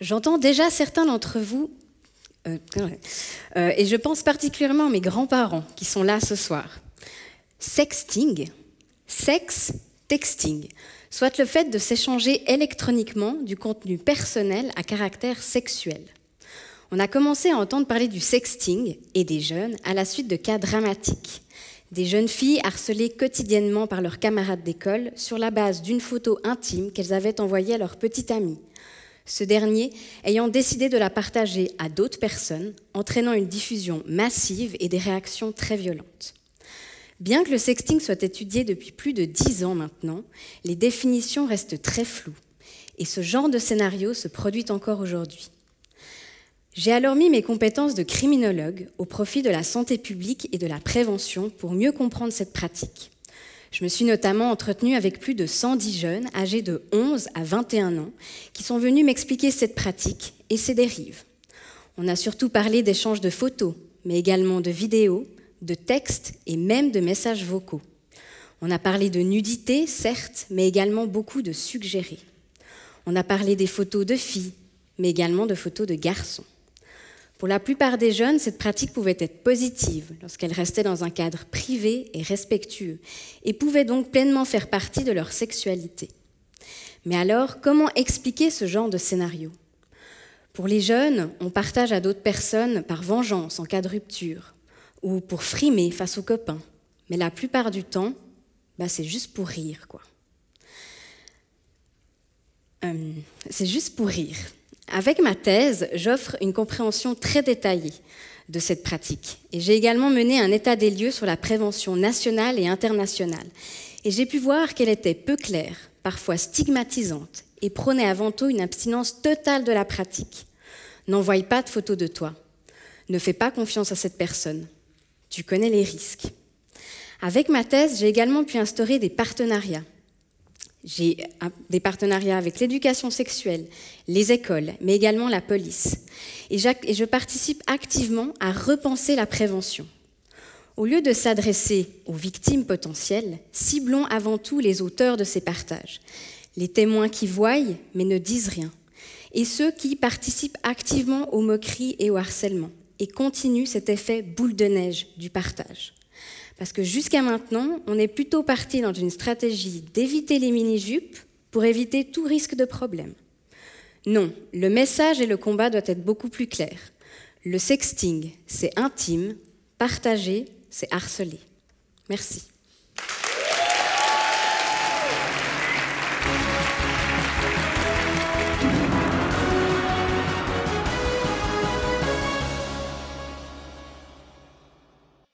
J'entends déjà certains d'entre vous, euh, euh, et je pense particulièrement à mes grands-parents qui sont là ce soir. Sexting, sex texting, soit le fait de s'échanger électroniquement du contenu personnel à caractère sexuel. On a commencé à entendre parler du sexting et des jeunes à la suite de cas dramatiques. Des jeunes filles harcelées quotidiennement par leurs camarades d'école sur la base d'une photo intime qu'elles avaient envoyée à leur petit ami. Ce dernier ayant décidé de la partager à d'autres personnes, entraînant une diffusion massive et des réactions très violentes. Bien que le sexting soit étudié depuis plus de dix ans maintenant, les définitions restent très floues. Et ce genre de scénario se produit encore aujourd'hui. J'ai alors mis mes compétences de criminologue au profit de la santé publique et de la prévention pour mieux comprendre cette pratique. Je me suis notamment entretenue avec plus de 110 jeunes âgés de 11 à 21 ans qui sont venus m'expliquer cette pratique et ses dérives. On a surtout parlé d'échanges de photos, mais également de vidéos, de textes et même de messages vocaux. On a parlé de nudité, certes, mais également beaucoup de suggérés. On a parlé des photos de filles, mais également de photos de garçons. Pour la plupart des jeunes, cette pratique pouvait être positive lorsqu'elle restait dans un cadre privé et respectueux, et pouvait donc pleinement faire partie de leur sexualité. Mais alors, comment expliquer ce genre de scénario? Pour les jeunes, on partage à d'autres personnes par vengeance en cas de rupture, ou pour frimer face aux copains. Mais la plupart du temps, bah, c'est juste pour rire, quoi. Euh, c'est juste pour rire. Avec ma thèse, j'offre une compréhension très détaillée de cette pratique. Et j'ai également mené un état des lieux sur la prévention nationale et internationale. Et j'ai pu voir qu'elle était peu claire, parfois stigmatisante, et prônait avant tout une abstinence totale de la pratique. N'envoie pas de photos de toi. Ne fais pas confiance à cette personne. Tu connais les risques. Avec ma thèse, j'ai également pu instaurer des partenariats j'ai des partenariats avec l'éducation sexuelle, les écoles, mais également la police. Et je participe activement à repenser la prévention. Au lieu de s'adresser aux victimes potentielles, ciblons avant tout les auteurs de ces partages, les témoins qui voient mais ne disent rien, et ceux qui participent activement aux moqueries et au harcèlement, et continuent cet effet boule de neige du partage. Parce que jusqu'à maintenant, on est plutôt parti dans une stratégie d'éviter les mini-jupes pour éviter tout risque de problème. Non, le message et le combat doivent être beaucoup plus clairs. Le sexting, c'est intime, partager, c'est harceler. Merci.